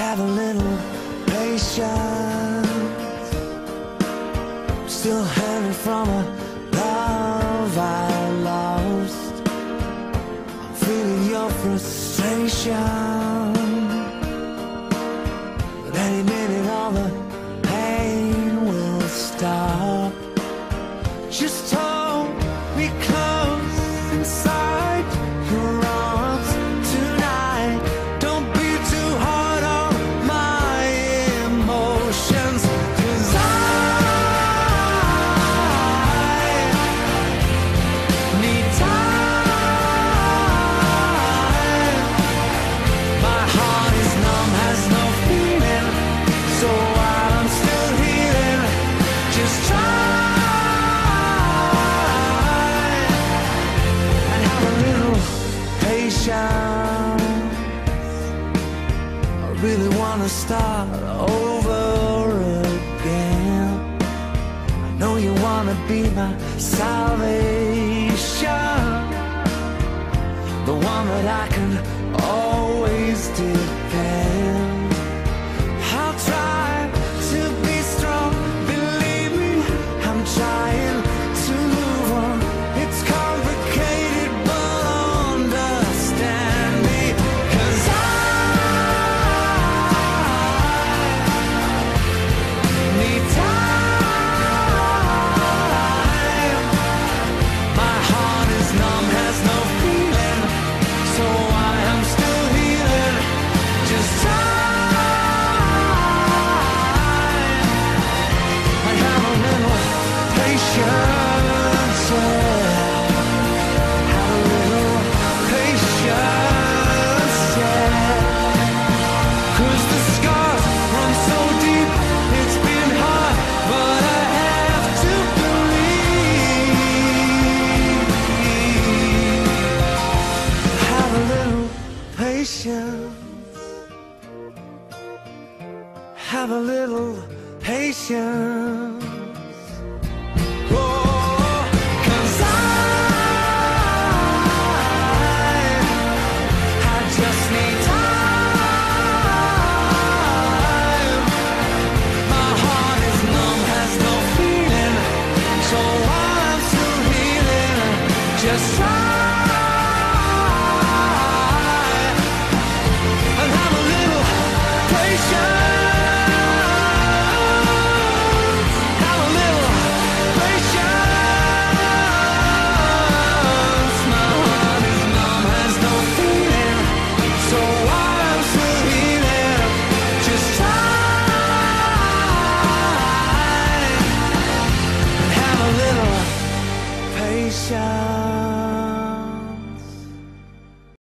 have a little patience. Still hanging from a love I lost. I'm feeling your frustration. chance. I really wanna start over again. I know you wanna be my salvation, the one that I can always depend. patience. Have a little patience. little 陪笑。